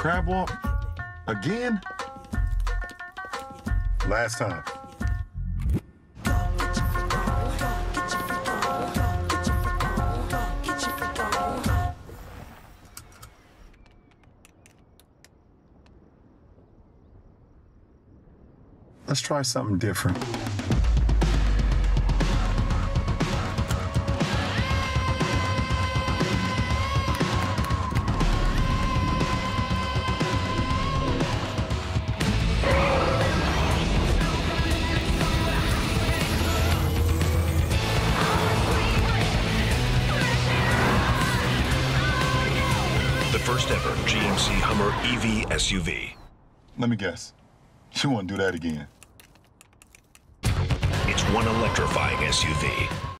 Crab walk? Again? Last time. Let's try something different. First ever GMC Hummer EV SUV. Let me guess. Want to do that again? It's one electrifying SUV